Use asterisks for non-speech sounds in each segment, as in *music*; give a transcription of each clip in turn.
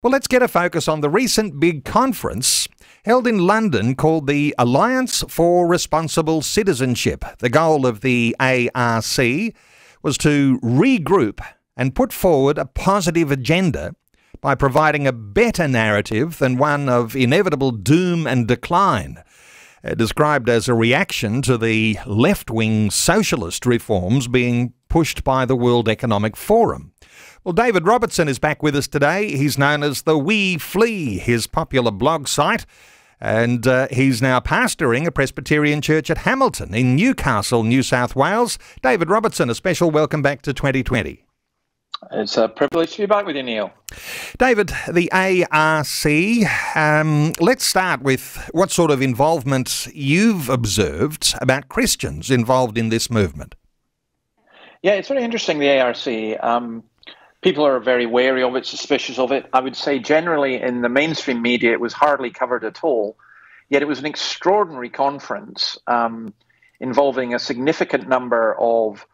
Well, let's get a focus on the recent big conference held in London called the Alliance for Responsible Citizenship. The goal of the ARC was to regroup and put forward a positive agenda by providing a better narrative than one of inevitable doom and decline. Uh, described as a reaction to the left wing socialist reforms being pushed by the World Economic Forum. Well, David Robertson is back with us today. He's known as the Wee Flea, his popular blog site. And uh, he's now pastoring a Presbyterian church at Hamilton in Newcastle, New South Wales. David Robertson, a special welcome back to 2020. It's a privilege to be back with you, Neil. David, the ARC, um, let's start with what sort of involvement you've observed about Christians involved in this movement. Yeah, it's very interesting, the ARC. Um, people are very wary of it, suspicious of it. I would say generally in the mainstream media, it was hardly covered at all. Yet it was an extraordinary conference um, involving a significant number of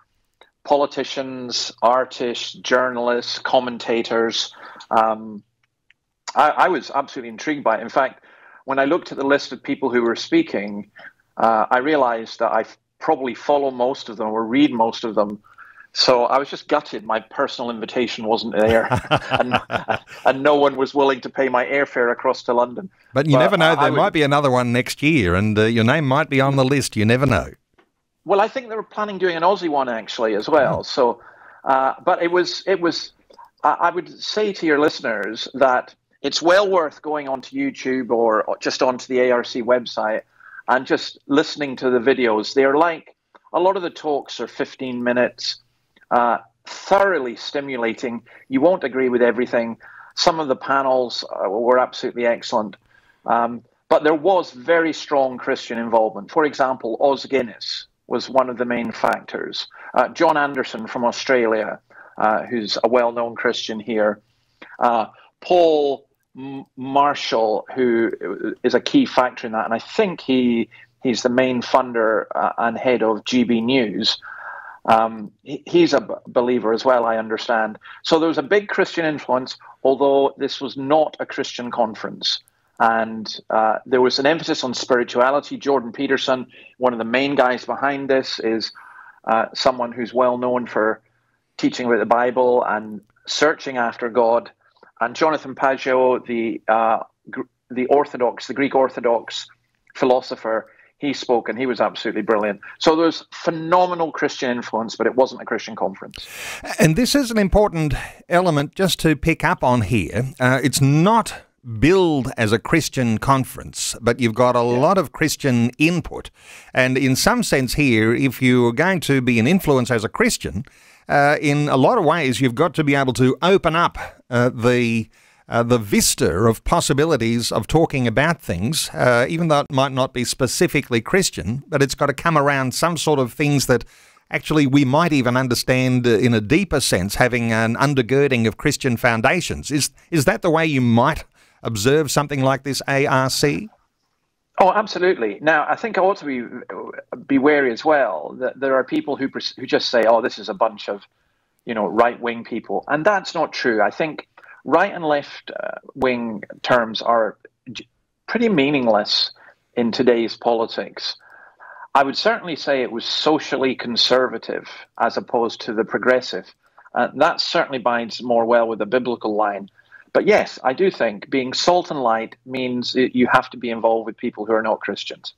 politicians, artists, journalists, commentators. Um, I, I, was absolutely intrigued by it. In fact, when I looked at the list of people who were speaking, uh, I realized that I probably follow most of them or read most of them so I was just gutted my personal invitation wasn't there, *laughs* and, and no one was willing to pay my airfare across to London. But you but never know; there would, might be another one next year, and uh, your name might be on the list. You never know. Well, I think they were planning doing an Aussie one actually as well. Oh. So, uh, but it was it was. I would say to your listeners that it's well worth going onto YouTube or just onto the ARC website and just listening to the videos. They're like a lot of the talks are 15 minutes uh, thoroughly stimulating. You won't agree with everything. Some of the panels uh, were absolutely excellent. Um, but there was very strong Christian involvement. For example, Os Guinness was one of the main factors. Uh, John Anderson from Australia, uh, who's a well known Christian here. Uh, Paul M- Marshall, who is a key factor in that. And I think he he's the main funder uh, and head of GB News. Um, he, he's a b- believer as well, I understand. So there was a big Christian influence, although this was not a Christian conference. And uh, there was an emphasis on spirituality. Jordan Peterson, one of the main guys behind this, is uh, someone who's well known for teaching about the Bible and searching after God. And Jonathan Pageau, the uh, the Orthodox, the Greek Orthodox philosopher, he spoke and he was absolutely brilliant. So there was phenomenal Christian influence, but it wasn't a Christian conference. And this is an important element just to pick up on here. Uh, it's not billed as a Christian conference, but you've got a yeah. lot of Christian input. And in some sense, here, if you're going to be an influence as a Christian, uh, in a lot of ways, you've got to be able to open up uh, the uh, the vista of possibilities of talking about things, uh, even though it might not be specifically Christian, but it's got to come around some sort of things that actually we might even understand uh, in a deeper sense, having an undergirding of Christian foundations. Is is that the way you might observe something like this ARC? Oh, absolutely. Now, I think I ought to be be wary as well that there are people who who just say, "Oh, this is a bunch of, you know, right wing people," and that's not true. I think right and left uh, wing terms are pretty meaningless in today's politics. I would certainly say it was socially conservative as opposed to the progressive. Uh, that certainly binds more well with the biblical line. But yes, I do think being salt and light means you have to be involved with people who are not Christians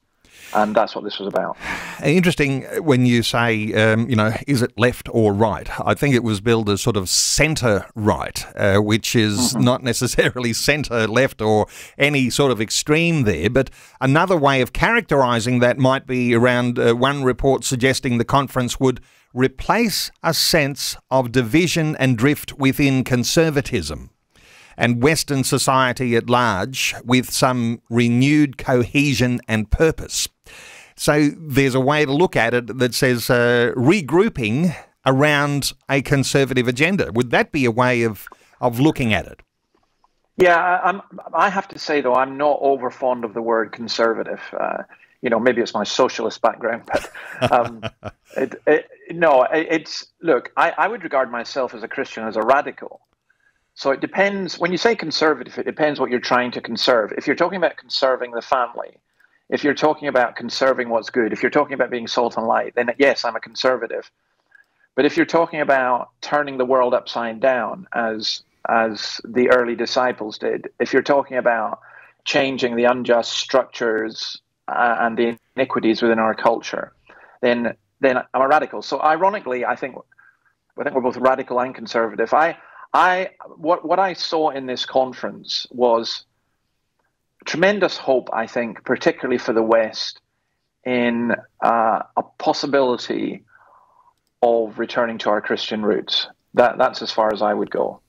and that's what this was about. Interesting when you say, um, you know, is it left or right? I think it was billed as sort of centre right, uh, which is mm-hmm. not *laughs* necessarily centre left or any sort of extreme there. But another way of characterising that might be around uh, one report suggesting the conference would replace a sense of division and drift within conservatism and Western society at large with some renewed cohesion and purpose. So there's a way to look at it that says uh, regrouping around a conservative agenda. Would that be a way of, of looking at it? Yeah, I'm, I have to say, though, I'm not over fond of the word conservative. Uh, you know, maybe it's my socialist background, but um, *laughs* it, it, no, it, it's look. I, I would regard myself as a Christian as a radical, So it depends. When you say conservative, it depends what you're trying to conserve. If you're talking about conserving the family, if you're talking about conserving what's good, if you're talking about being salt and light, then yes, I'm a conservative. But if you're talking about turning the world upside down, as as the early disciples did, if you're talking about changing the unjust structures uh, and the iniquities within our culture, then then I'm a radical. So ironically, I think I think we're both radical and conservative. I I what what I saw in this conference was tremendous hope. I think, particularly for the West, in uh, a possibility of returning to our Christian roots. That that's as far as I would go.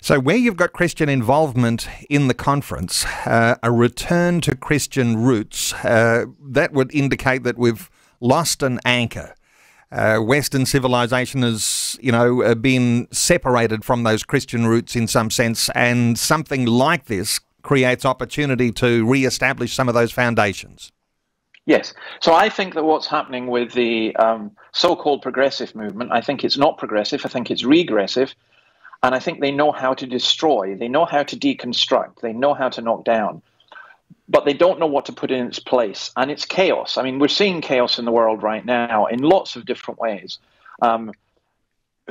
So, where you've got Christian involvement in the conference, uh, a return to Christian roots, uh, that would indicate that we've lost an anchor. Uh, Western civilization has, you know, uh, been separated from those Christian roots in some sense, and something like this creates opportunity to re-establish some of those foundations. Yes. So I think that what's happening with the um, so-called progressive movement, I think it's not progressive. I think it's regressive, and I think they know how to destroy. They know how to deconstruct. They know how to knock down but they don't know what to put in its place. And it's chaos. I mean, we're seeing chaos in the world right now in lots of different ways. Um,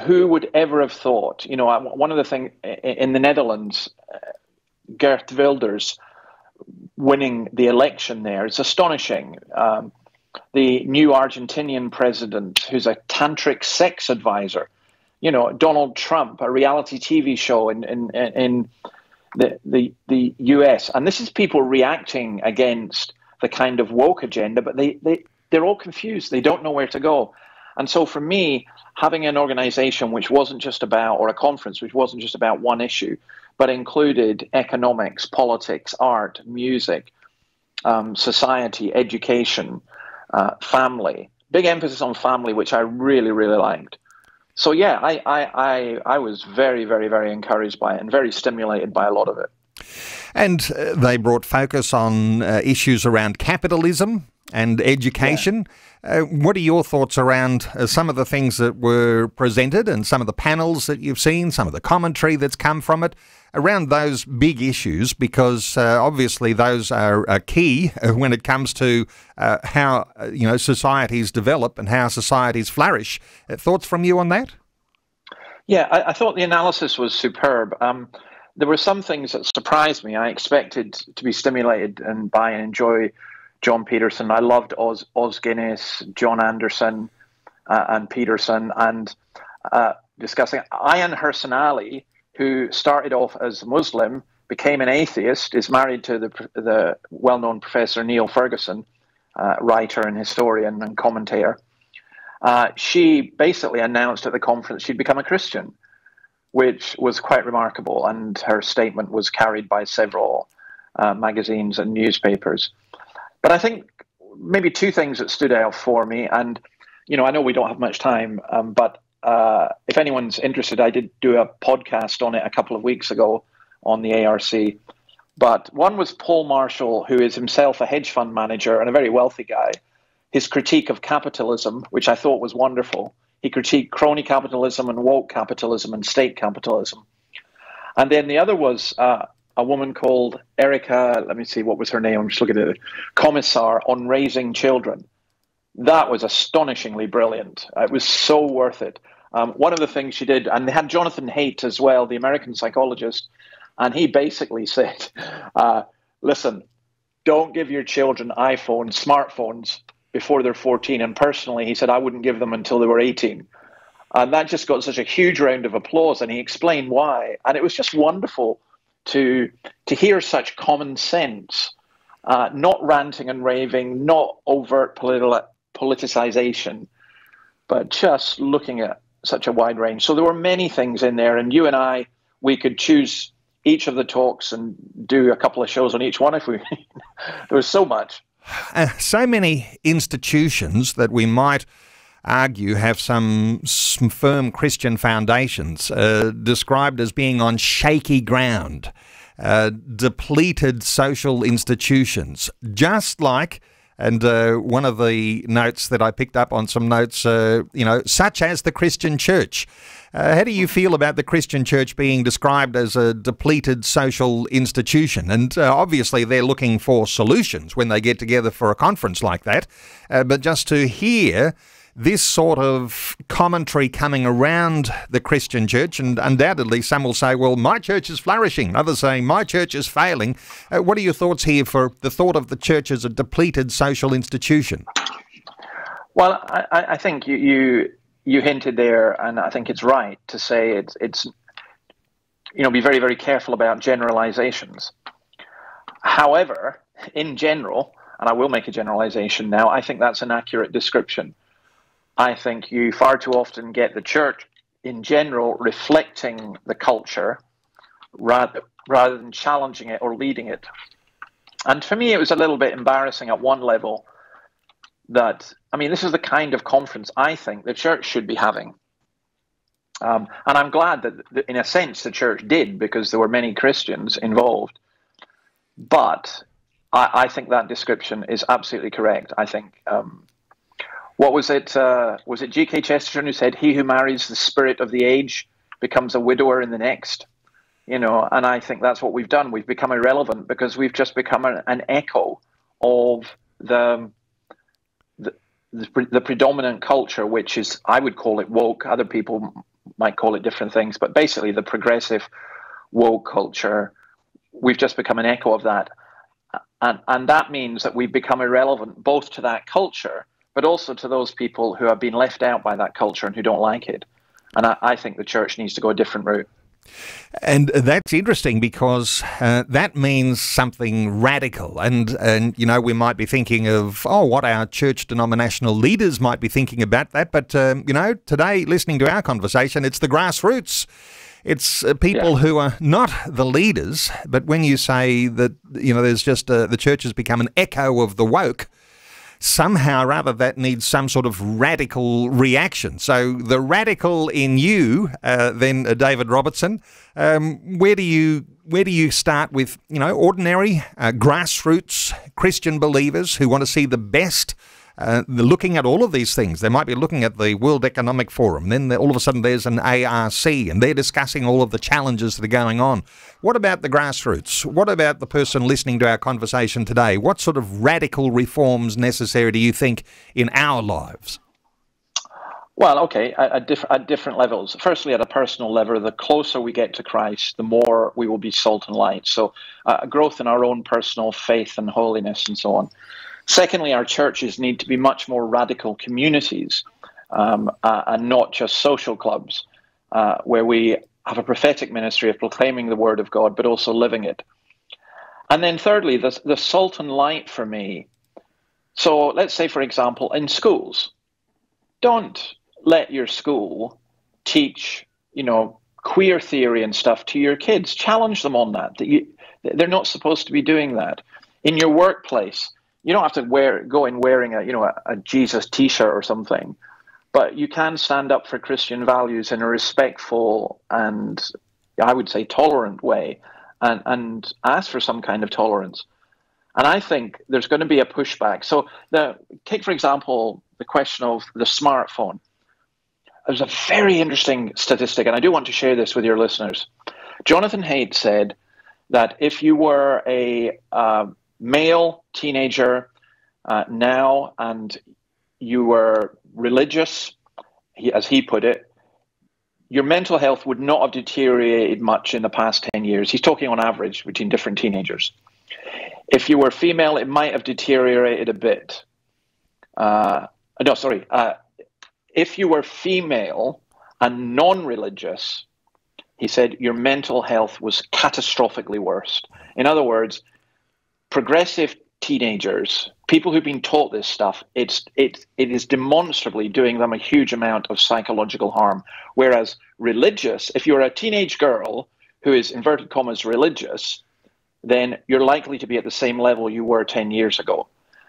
who would ever have thought? You know, one of the things in the Netherlands, Geert Wilders winning the election there, it's astonishing. Um, the new Argentinian president, who's a tantric sex advisor, you know, Donald Trump, a reality TV show in in in the, the, the US, and this is people reacting against the kind of woke agenda, but they, they, they're all confused. They don't know where to go. And so for me, having an organization which wasn't just about, or a conference which wasn't just about one issue, but included economics, politics, art, music, um, society, education, uh, family, big emphasis on family, which I really, really liked so yeah, I, I, I, I was very, very, very encouraged by it and very stimulated by a lot of it. And uh, they brought focus on uh, issues around capitalism and education. Yeah. Uh, what are your thoughts around uh, some of the things that were presented and some of the panels that you've seen, some of the commentary that's come from it around those big issues? Because uh, obviously those are, key *laughs* when it comes to uh, how you know societies develop and how societies flourish. thoughts from you on that? Yeah, I, I thought the analysis was superb. Um, there were some things that surprised me. I expected to be stimulated and by and enjoy John Peterson. I loved Os, Os Guinness, John Anderson, uh, and Peterson, and uh, discussing Ayaan Hirsi Ali, who started off as a Muslim, became an atheist, is married to the the well-known Professor Niall Ferguson, uh, writer and historian and commentator. Uh, she basically announced at the conference she'd become a Christian, which was quite remarkable, and her statement was carried by several uh, magazines and newspapers. But I think maybe two things that stood out for me, and you know, I know we don't have much time, um, but uh, if anyone's interested, I did do a podcast on it a couple of weeks ago on the ARC. But one was Paul Marshall, who is himself a hedge fund manager and a very wealthy guy. His critique of capitalism, which I thought was wonderful. He critiqued crony capitalism and woke capitalism and state capitalism. And then the other was uh, a woman called Erica, let me see, what was her name? I'm just looking at it. Komisar on raising children. That was astonishingly brilliant. It was so worth it. Um, one of the things she did, and they had Jonathan Haidt as well, the American psychologist, and he basically *laughs* said, uh, listen, don't give your children iPhones, smartphones before they're 14. And personally, he said, I wouldn't give them until they were 18. And that just got such a huge round of applause. And he explained why. And it was just wonderful to to hear such common sense, uh, not ranting and raving, not overt political politicization, but just looking at such a wide range. So there were many things in there, and you and I, we could choose each of the talks and do a couple of shows on each one if we. *laughs* there was so much. Uh, so many institutions that we might argue have some, some firm Christian foundations, uh, described as being on shaky ground, uh, depleted social institutions, just like And uh, one of the notes that I picked up on some notes, uh, you know, such as the Christian church. Uh, how do you feel about the Christian church being described as a depleted social institution? And uh, obviously, they're looking for solutions when they get together for a conference like that. Uh, but just to hear this sort of commentary coming around the Christian church, and undoubtedly some will say, well, my church is flourishing. Others saying, my church is failing. Uh, what are your thoughts here for the thought of the church as a depleted social institution? Well, I, I think you, you you hinted there, and I think it's right to say it's it's you know be very very careful about generalizations. However, in general, and I will make a generalization now, I think that's an accurate description. I think you far too often get the church in general reflecting the culture rather, rather than challenging it or leading it. And for me, it was a little bit embarrassing at one level that, I mean, this is the kind of conference I think the church should be having. Um, and I'm glad that, in a sense, the church did because there were many Christians involved. But I, I think that description is absolutely correct. I think um, what was it? Uh, was it G.K. Chesterton who said, "He who marries the spirit of the age becomes a widower in the next." You know, and I think that's what we've done. We've become irrelevant because we've just become an, an echo of the, the the, the predominant culture, which is I would call it woke. Other people might call it different things, but basically the progressive woke culture. We've just become an echo of that, and and that means that we've become irrelevant both to that culture but also to those people who have been left out by that culture and who don't like it. And I, I think the church needs to go a different route. And that's interesting because uh, that means something radical. And, and, you know, we might be thinking of, oh, what our church denominational leaders might be thinking about that. But, um, you know, today, listening to our conversation, it's the grassroots. It's uh, people yeah. who are not the leaders. But when you say that, you know, there's just uh, the church has become an echo of the woke, somehow or other that needs some sort of radical reaction. So the radical in you, uh, then uh, David Robertson, um, where do you where do you start with you know ordinary uh, grassroots Christian believers who want to see the best uh, looking at all of these things. They might be looking at the World Economic Forum. Then all of a sudden there's an ARC and they're discussing all of the challenges that are going on. What about the grassroots? What about the person listening to our conversation today? What sort of radical reforms necessary do you think in our lives? Well, okay, at, at, diff- at, different levels. Firstly, at a personal level, the closer we get to Christ, the more we will be salt and light. So, uh, growth in our own personal faith and holiness and so on. Secondly, our churches need to be much more radical communities um, uh, and not just social clubs uh, where we have a prophetic ministry of proclaiming the word of God, but also living it. And then, thirdly, the, the salt and light for me. So, let's say, for example, in schools, don't let your school teach, you know, queer theory and stuff to your kids. Challenge them on that. that you, they're not supposed to be doing that. In your workplace, you don't have to wear go in wearing a you know a, a Jesus T-shirt or something, but you can stand up for Christian values in a respectful and I would say tolerant way, and and ask for some kind of tolerance. And I think there's going to be a pushback. So the take for example the question of the smartphone. There's a very interesting statistic, and I do want to share this with your listeners. Jonathan Haidt said that if you were a uh, male teenager uh, now and you were religious, he, as he put it, your mental health would not have deteriorated much in the past 10 years. He's talking on average between different teenagers. If you were female, it might have deteriorated a bit. Uh, no, sorry. Uh, if you were female and non religious, he said your mental health was catastrophically worse. In other words, progressive teenagers, people who've been taught this stuff, it's it it is demonstrably doing them a huge amount of psychological harm. Whereas religious, if you're a teenage girl who is inverted commas religious, then you're likely to be at the same level you were 10 years ago.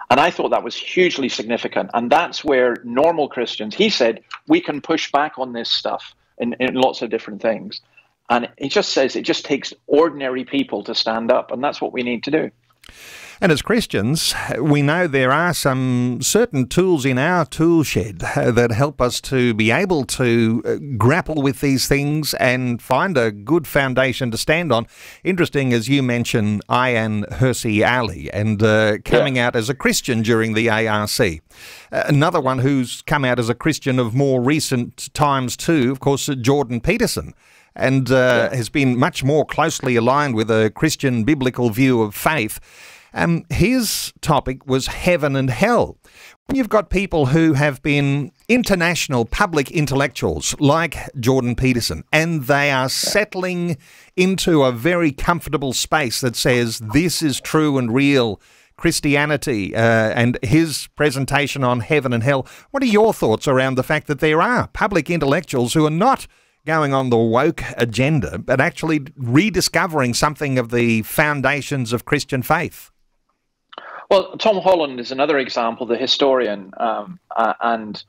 And I thought that was hugely significant. And that's where normal Christians, he said, we can push back on this stuff in, in lots of different things. And he just says it just takes ordinary people to stand up. And that's what we need to do. And as Christians, we know there are some certain tools in our tool shed that help us to be able to uh, grapple with these things and find a good foundation to stand on. Interesting, as you mentioned, Ayaan Hirsi Ali and uh, coming yeah. out as a Christian during the ARC. Uh, another one who's come out as a Christian of more recent times too, of course, Jordan Peterson and uh, yeah. has been much more closely aligned with a Christian biblical view of faith. Um, his topic was heaven and hell. You've got people who have been international public intellectuals like Jordan Peterson, and they are settling into a very comfortable space that says this is true and real Christianity uh, and his presentation on heaven and hell. What are your thoughts around the fact that there are public intellectuals who are not going on the woke agenda, but actually rediscovering something of the foundations of Christian faith? Well, Tom Holland is another example, the historian, um, uh, and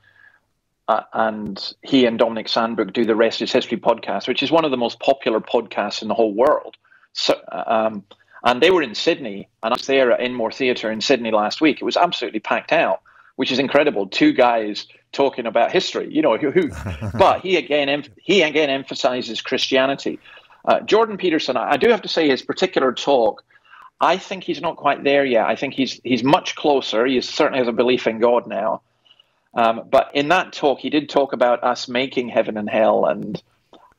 uh, and he and Dominic Sandbrook do the Rest is History podcast, which is one of the most popular podcasts in the whole world. So, um, and they were in Sydney, and I was there at Enmore Theatre in Sydney last week. It was absolutely packed out, which is incredible. Two guys talking about history, you know, who, who *laughs* but he again he again emphasizes Christianity. Uh, Jordan Peterson, I do have to say, his particular talk I think he's not quite there yet. I think he's he's much closer. He certainly has a belief in God now. Um, but in that talk, he did talk about us making heaven and hell, and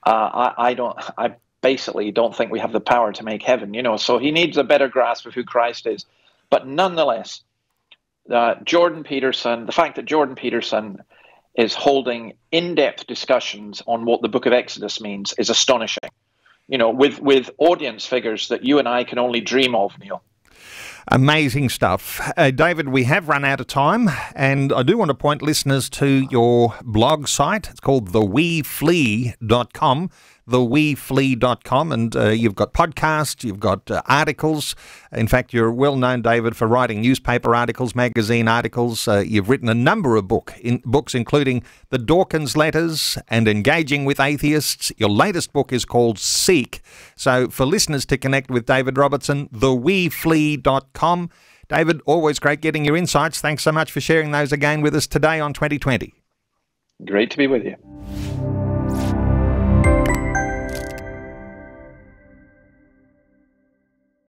uh, I, I don't. I basically don't think we have the power to make heaven. You know, so he needs a better grasp of who Christ is. But nonetheless, uh, Jordan Peterson, the fact that Jordan Peterson is holding in-depth discussions on what the Book of Exodus means is astonishing you know, with with audience figures that you and I can only dream of, Neil. Amazing stuff. Uh, David, we have run out of time, and I do want to point listeners to your blog site. It's called theweeflea.com theweeflea.com, and uh, you've got podcasts, you've got uh, articles. In fact, you're well known, David, for writing newspaper articles, magazine articles. Uh, you've written a number of book in, books, including The Dawkins Letters and Engaging with Atheists. Your latest book is called Seek. So, for listeners to connect with David Robertson, theweeflea.com. David, always great getting your insights. Thanks so much for sharing those again with us today on 2020. Great to be with you.